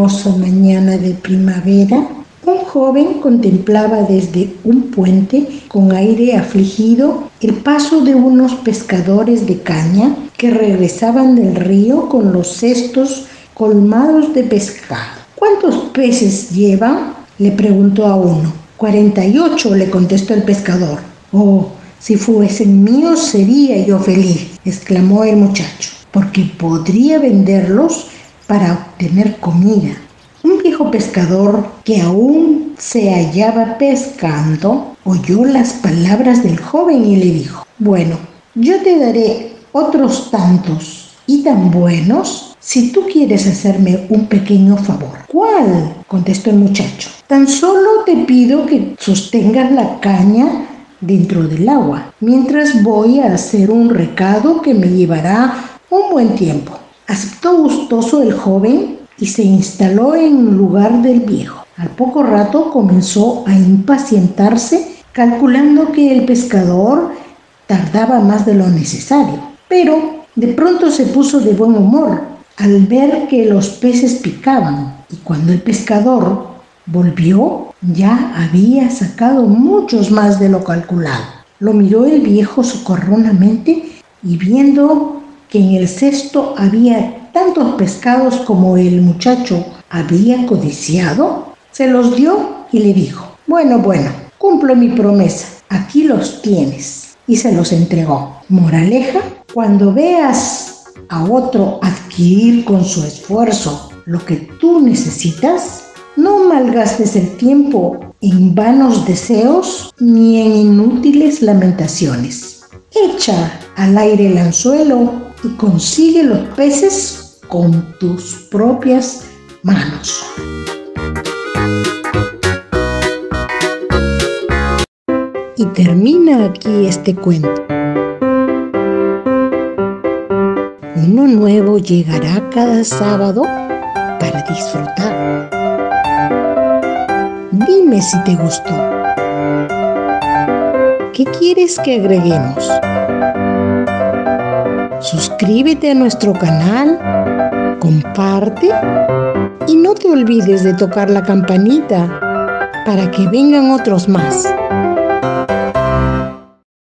hermosa mañana de primavera, un joven contemplaba desde un puente con aire afligido el paso de unos pescadores de caña que regresaban del río con los cestos colmados de pescado. ¿Cuántos peces llevan? le preguntó a uno. Cuarenta y ocho, le contestó el pescador. Oh, si fuesen míos sería yo feliz, exclamó el muchacho, porque podría venderlos para obtener comida. Un viejo pescador que aún se hallaba pescando oyó las palabras del joven y le dijo, bueno, yo te daré otros tantos y tan buenos si tú quieres hacerme un pequeño favor. ¿Cuál? contestó el muchacho. Tan solo te pido que sostengas la caña dentro del agua, mientras voy a hacer un recado que me llevará un buen tiempo. Aceptó gustoso el joven y se instaló en lugar del viejo. Al poco rato comenzó a impacientarse, calculando que el pescador tardaba más de lo necesario. Pero de pronto se puso de buen humor al ver que los peces picaban y cuando el pescador volvió ya había sacado muchos más de lo calculado. Lo miró el viejo socorronamente y viendo que en el cesto había tantos pescados como el muchacho había codiciado, se los dio y le dijo, bueno, bueno, cumplo mi promesa, aquí los tienes. Y se los entregó. Moraleja, cuando veas a otro adquirir con su esfuerzo lo que tú necesitas, no malgastes el tiempo en vanos deseos ni en inútiles lamentaciones. Echa al aire el anzuelo y consigue los peces con tus propias manos. Y termina aquí este cuento. Uno nuevo llegará cada sábado para disfrutar. Dime si te gustó. ¿Qué quieres que agreguemos? Suscríbete a nuestro canal, comparte y no te olvides de tocar la campanita para que vengan otros más.